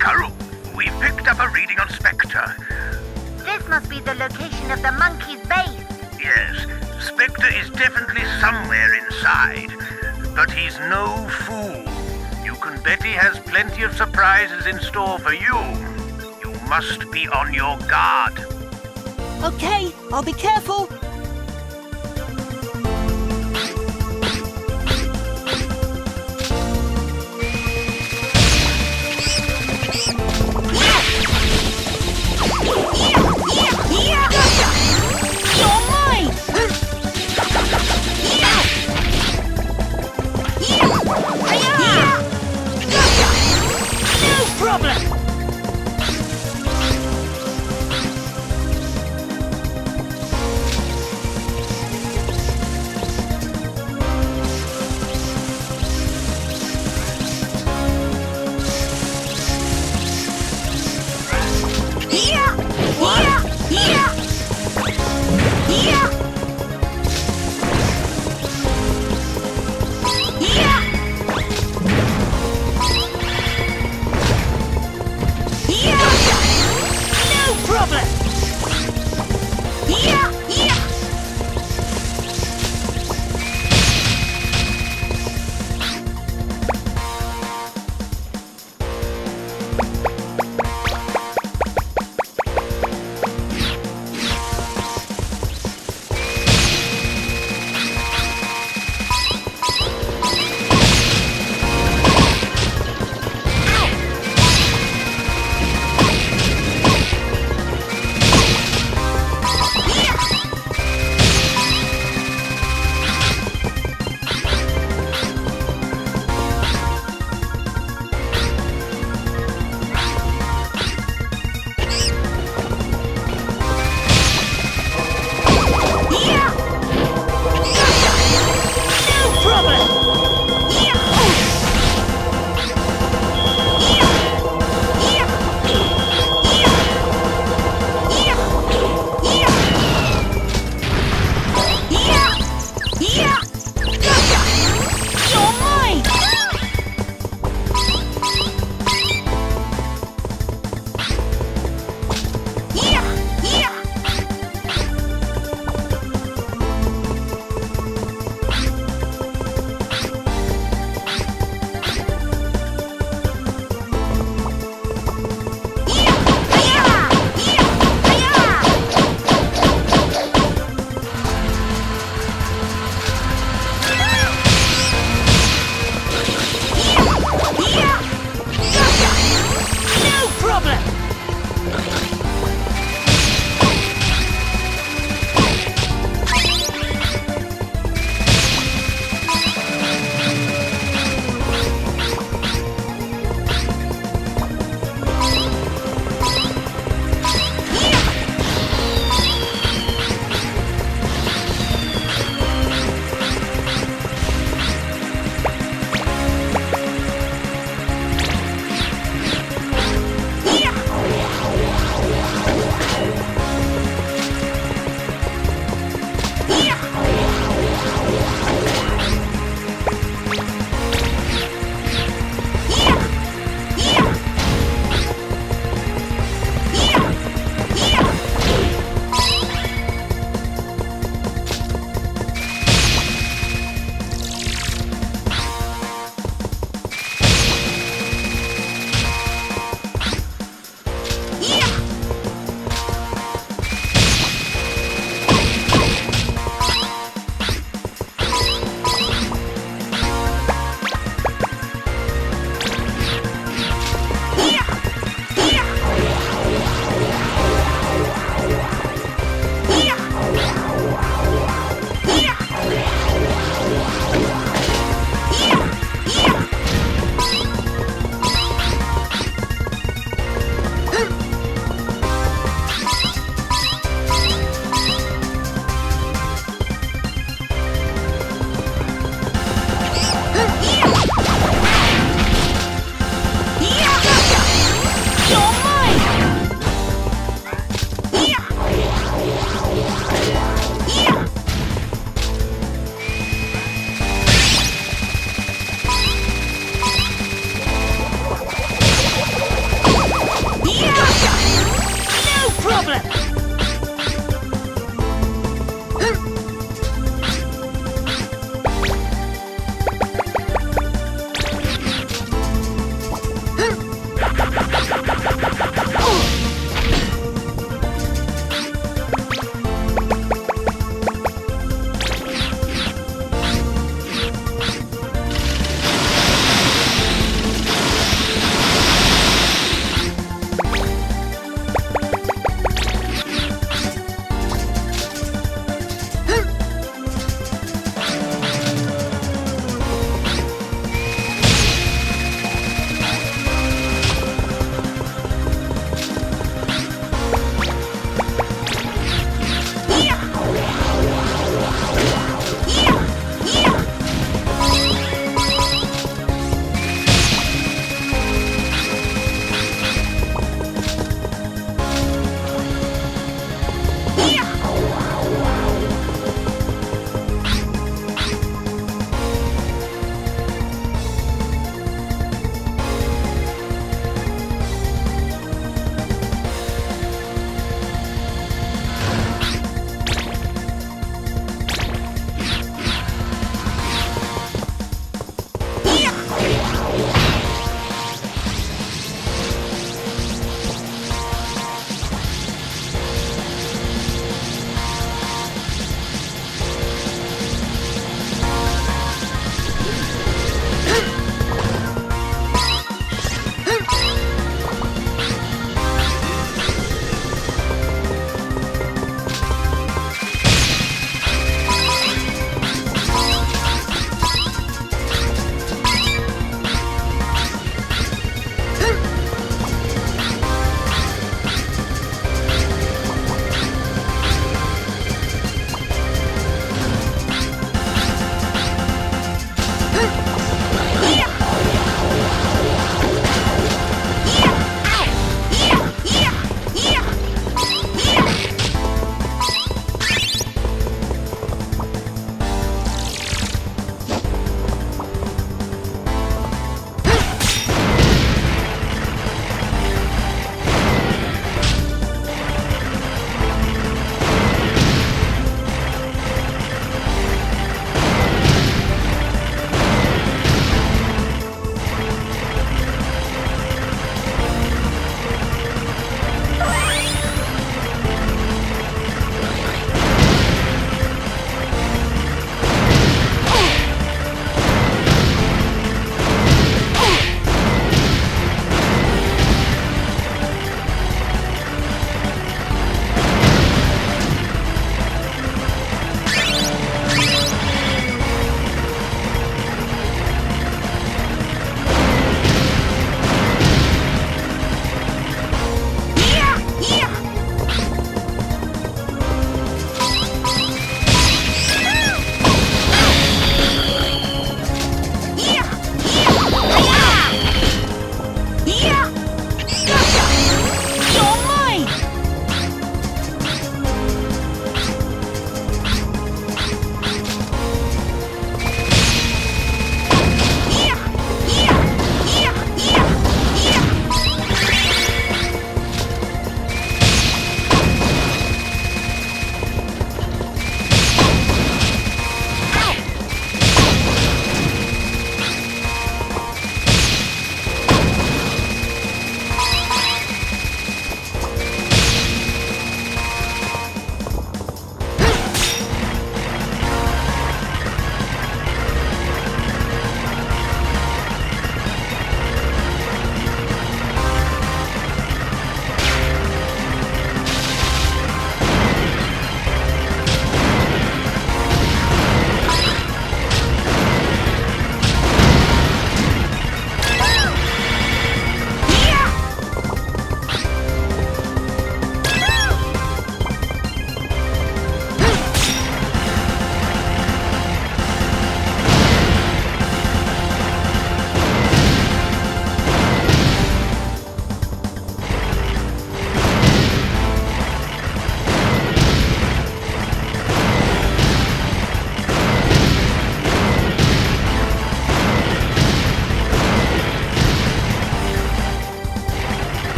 Karoo, we picked up a reading on Specter. This must be the location of the monkey's base. Yes, Specter is definitely somewhere inside. But he's no fool. You can bet he has plenty of surprises in store for you. You must be on your guard. Okay, I'll be careful.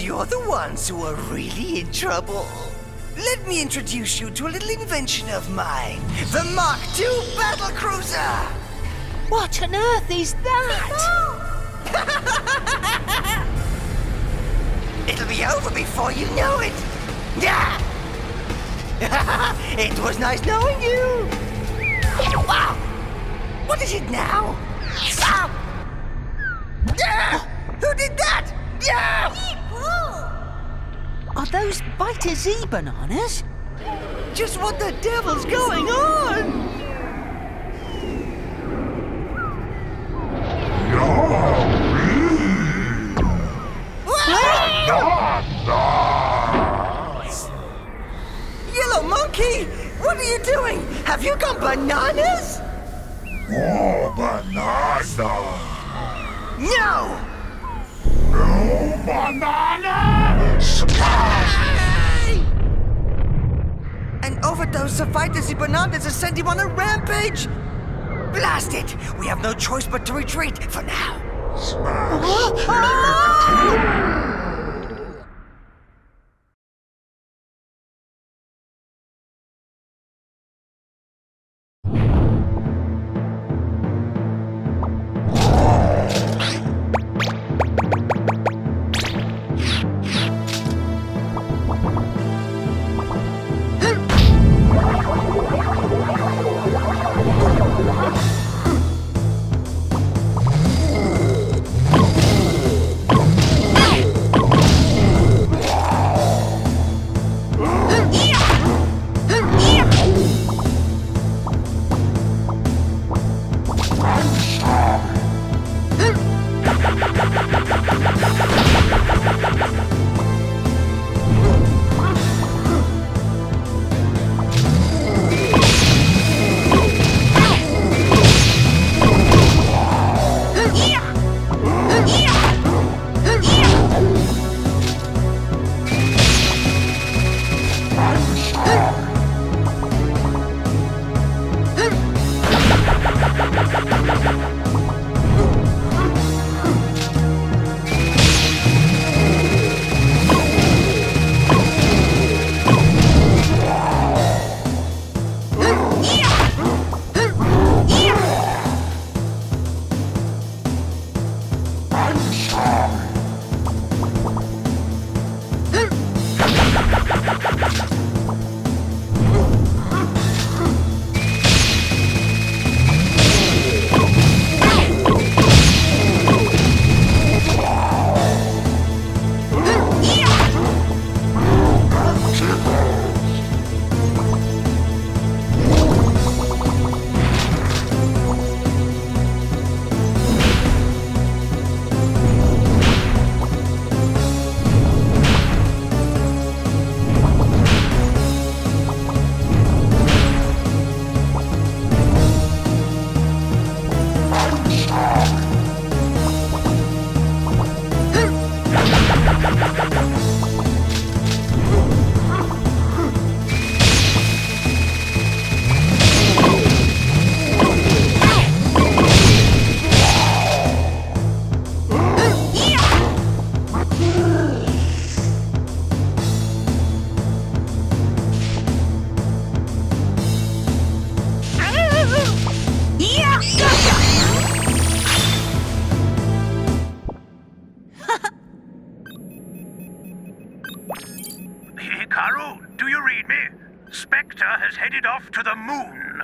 You're the ones who are really in trouble. Let me introduce you to a little invention of mine the Mark II Battle Cruiser! What on earth is that? It'll be over before you know it! Yeah! it was nice knowing you! Wow! What is it now? Ah! Yeah! Who did that? Yeah! Are those Beta Z bananas? Just what the devil's going on? Yellow monkey, what are you doing? Have you gone bananas? Oh, banana! No! No banana! An fight of Vitazi bananas has sent him on a rampage! Blast it! We have no choice but to retreat for now. Karu, do you read me? Specter has headed off to the moon.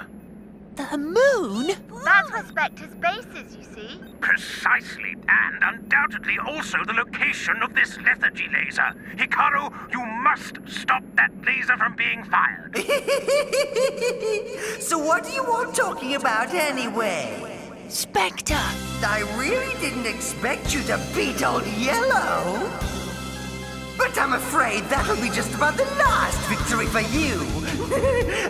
The moon? That's where Specter's base is, you see. Precisely, and undoubtedly also the location of this lethargy laser. Hikaru, you must stop that laser from being fired. so what are you all talking about anyway? Specter! I really didn't expect you to beat old Yellow. But I'm afraid that'll be just about the last victory for you.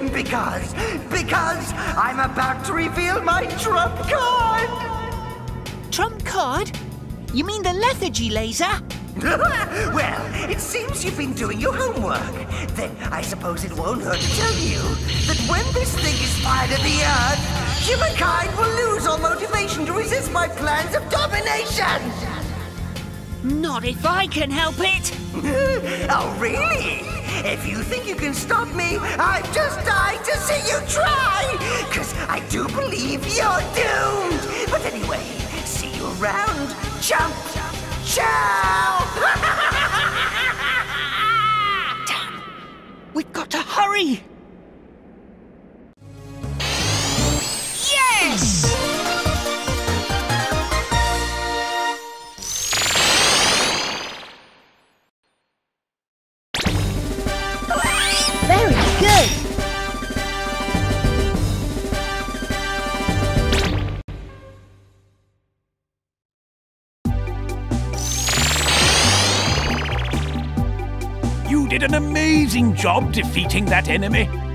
because, because I'm about to reveal my trump card. Trump card? You mean the lethargy laser? well, it seems you've been doing your homework. Then I suppose it won't hurt to tell you that when this thing is fired at the Earth, humankind will lose all motivation to resist my plans of domination. Not if I can help it! oh, really? If you think you can stop me, I'm just dying to see you try! Cause I do believe you're doomed! But anyway, see you around, chump! Ciao! Damn! We've got to hurry! Did an amazing job defeating that enemy.